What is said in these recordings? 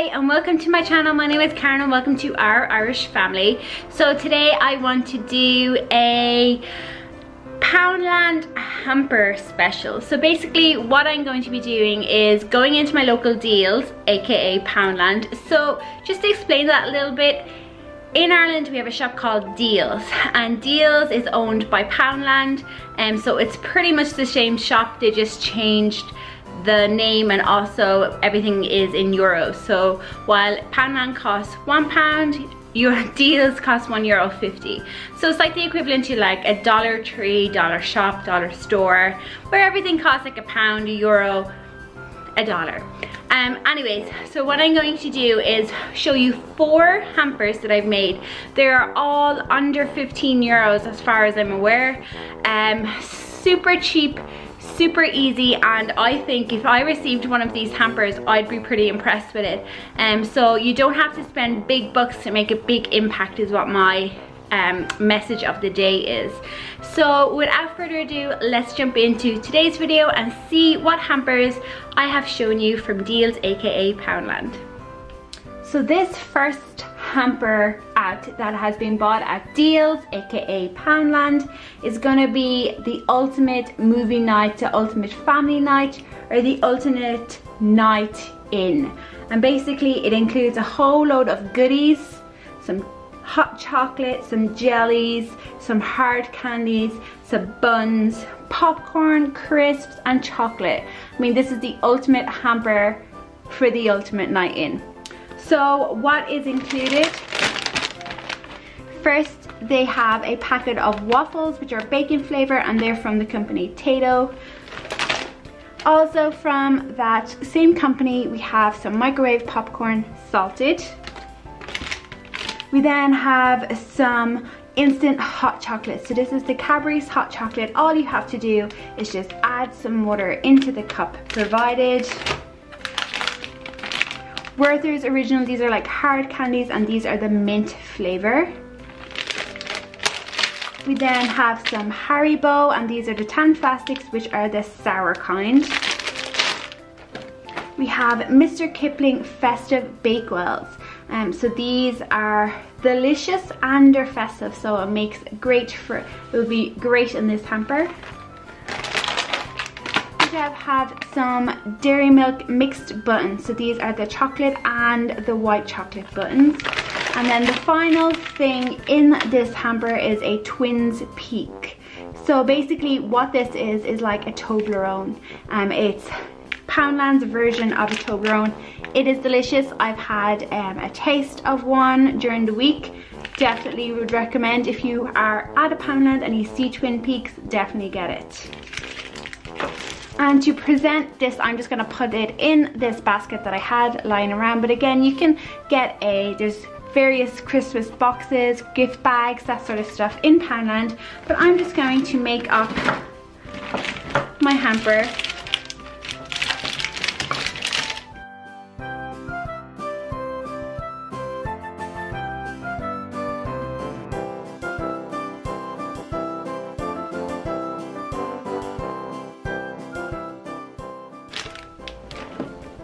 Hi and welcome to my channel. My name is Karen and welcome to our Irish family. So today I want to do a Poundland hamper special. So basically what I'm going to be doing is going into my local Dealz, aka Poundland. So just to explain that a little bit, in Ireland we have a shop called Dealz and Dealz is owned by Poundland and um, so it's pretty much the same shop they just changed the name and also everything is in euros so while Poundland costs one pound your Dealz cost one euro 50 so it's like the equivalent to like a dollar tree dollar shop dollar store where everything costs like a pound a euro a dollar um, anyways, so what I'm going to do is show you four hampers that I've made. They're all under 15 euros as far as I'm aware. Um, super cheap, super easy and I think if I received one of these hampers I'd be pretty impressed with it um, so you don't have to spend big bucks to make a big impact is what my um, message of the day is. So without further ado, let's jump into today's video and see what hampers I have shown you from Dealz aka Poundland. So this first hamper out that has been bought at Dealz, aka Poundland is gonna be the ultimate movie night, the ultimate family night or the ultimate night in. And basically it includes a whole load of goodies, some hot chocolate, some jellies, some hard candies, some buns, popcorn, crisps, and chocolate. I mean, this is the ultimate hamper for the ultimate night in. So what is included? First, they have a packet of waffles, which are bacon flavor, and they're from the company Tayto. Also from that same company, we have some microwave popcorn salted. We then have some instant hot chocolate. So this is the Cadbury's hot chocolate. All you have to do is just add some water into the cup provided. Werther's Original, these are like hard candies and these are the mint flavor. We then have some Haribo and these are the Tangfastics which are the sour kind. We have Mr. Kipling Festive Bakewells. Um, so these are delicious and they're festive, so it makes great for, it will be great in this hamper. Have had some Dairy Milk mixed buttons. So these are the chocolate and the white chocolate buttons. And then the final thing in this hamper is a Twins Peak. So basically what this is, is like a Toblerone. Um, it's Poundland's version of a Toblerone. It is delicious. I've had um, a taste of one during the week. Definitely would recommend if you are at a Poundland and you see Twin Peaks, definitely get it. And to present this, I'm just gonna put it in this basket that I had lying around. But again, you can get a, there's various Christmas boxes, gift bags, that sort of stuff in Poundland. But I'm just going to make up my hamper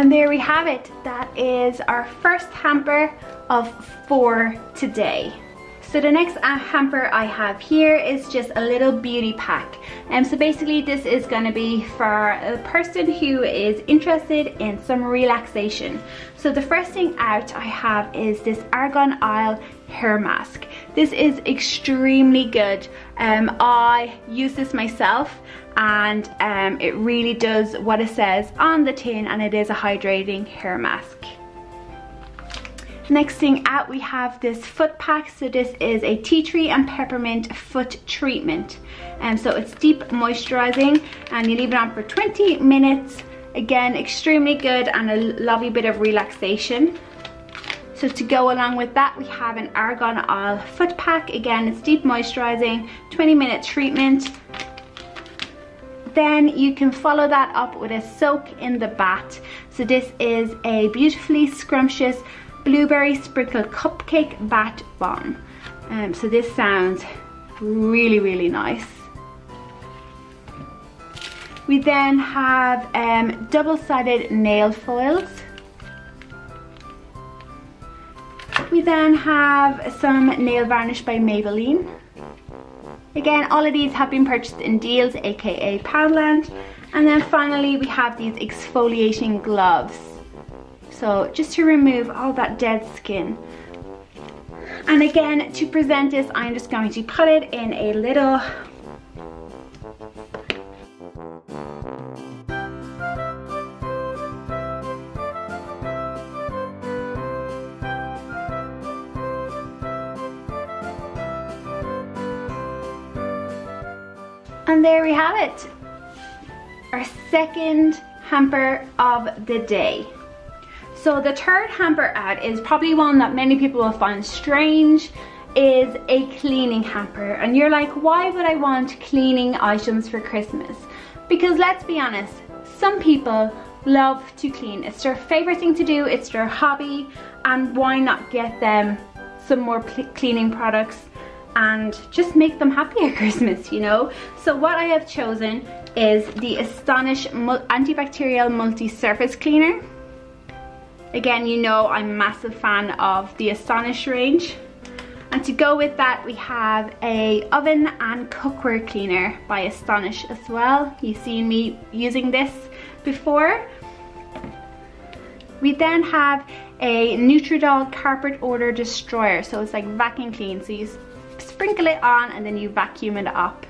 And there we have it. That is our first hamper of four today. So the next hamper I have here is just a little beauty pack. And um, so basically this is gonna be for a person who is interested in some relaxation. So the first thing out I have is this Argan Oil hair mask. This is extremely good. Um, I use this myself and um, it really does what it says on the tin and it is a hydrating hair mask. Next thing out we have this foot pack. So this is a tea tree and peppermint foot treatment. And um, so it's deep moisturizing and you leave it on for 20 minutes. Again, extremely good and a lovely bit of relaxation. So to go along with that, we have an Argan Oil foot pack. Again, it's deep moisturizing, 20 minute treatment. Then you can follow that up with a soak in the bath. So this is a beautifully scrumptious blueberry sprinkled cupcake bat bomb. Um, so this sounds really, really nice. We then have um, double-sided nail foils. We then have some nail varnish by Maybelline. Again, all of these have been purchased in Dealz, aka Poundland. And then finally, we have these exfoliating gloves. So just to remove all that dead skin. And again, to present this, I'm just going to put it in a little And there we have it. Our second hamper of the day. So the third hamper ad is probably one that many people will find strange is a cleaning hamper and you're like why would I want cleaning items for Christmas because let's be honest some people love to clean it's their favorite thing to do it's their hobby and why not get them some more cleaning products and just make them happy at Christmas, you know? So what I have chosen is the Astonish Antibacterial Multi-Surface Cleaner. Again, you know I'm a massive fan of the Astonish range. And to go with that, we have a oven and cookware cleaner by Astonish as well. You've seen me using this before. We then have a Neutradol Carpet Odor Destroyer. So it's like vacuum clean. So you sprinkle it on and then you vacuum it up.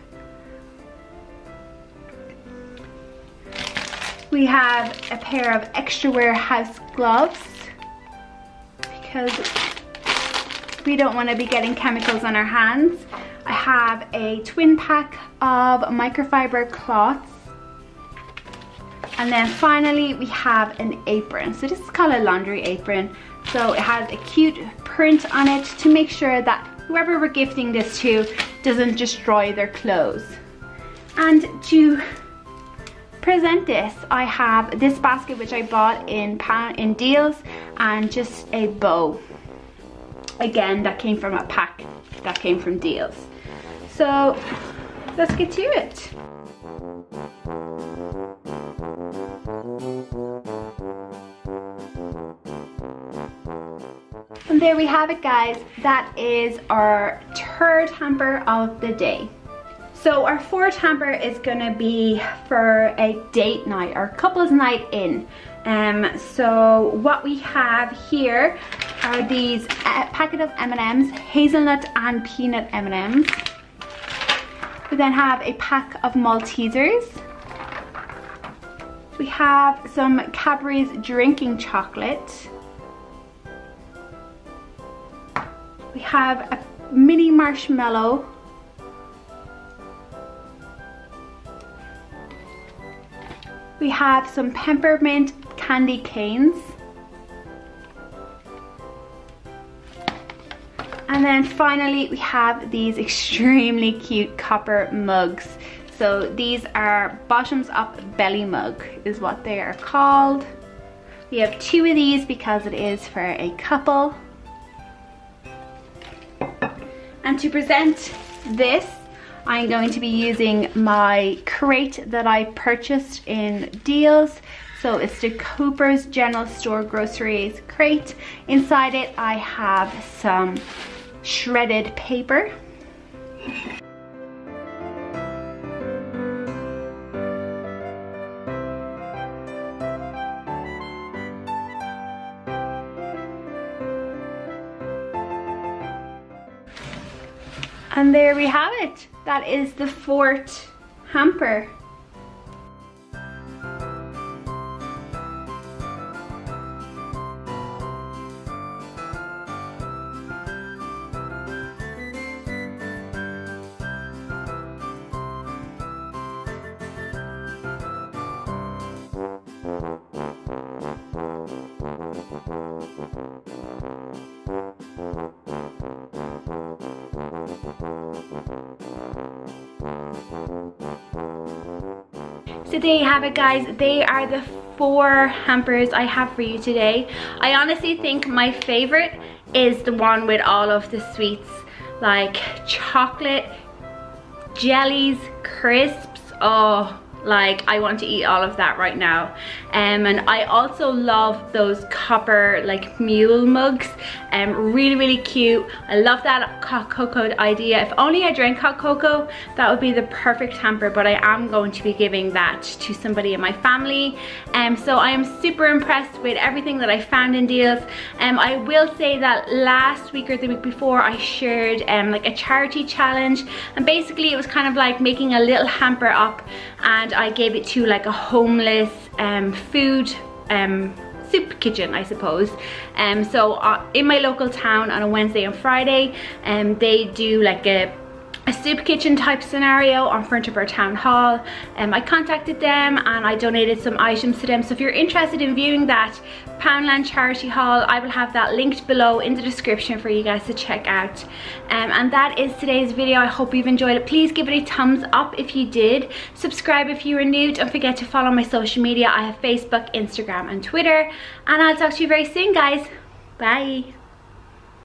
We have a pair of extra wear house gloves because we don't want to be getting chemicals on our hands. I have a twin pack of microfiber cloths and then finally we have an apron. So this is called a laundry apron. So it has a cute print on it to make sure that whoever we're gifting this to doesn't destroy their clothes. And to present this, I have this basket which I bought in in Dealz and just a bow. Again, that came from a pack that came from Dealz. So let's get to it. And there we have it guys, that is our third hamper of the day. So our fourth hamper is gonna be for a date night or couples night in. Um, so what we have here are these uh, packet of M&Ms, hazelnut and peanut M&Ms. We then have a pack of Maltesers. We have some Cadbury's drinking chocolate. We have a mini marshmallow. We have some peppermint candy canes. And then finally we have these extremely cute copper mugs. So these are bottoms up belly mug is what they are called. We have two of these because it is for a couple. And to present this, I'm going to be using my crate that I purchased in Dealz. So it's the Cooper's General Store Groceries crate. Inside it, I have some shredded paper. And there we have it. That is the Fort hamper. So there you have it guys, they are the four hampers I have for you today. I honestly think my favorite is the one with all of the sweets like chocolate, jellies, crisps, oh like I want to eat all of that right now Um, and I also love those copper like mule mugs. Um, really, really cute. I love that hot cocoa idea. If only I drank hot cocoa, that would be the perfect hamper, but I am going to be giving that to somebody in my family. Um, so I am super impressed with everything that I found in Dealz. Um, I will say that last week or the week before I shared um, like a charity challenge and basically it was kind of like making a little hamper up and I gave it to like a homeless um, food um, soup kitchen I suppose. Um, so uh, in my local town on a Wednesday and Friday um, they do like a a soup kitchen type scenario on front of our town hall. Um, I contacted them and I donated some items to them. So if you're interested in viewing that Poundland Charity Haul, I will have that linked below in the description for you guys to check out. Um, and that is today's video. I hope you've enjoyed it. Please give it a thumbs up if you did. Subscribe if you are new. Don't forget to follow my social media. I have Facebook, Instagram and Twitter. And I'll talk to you very soon guys. Bye.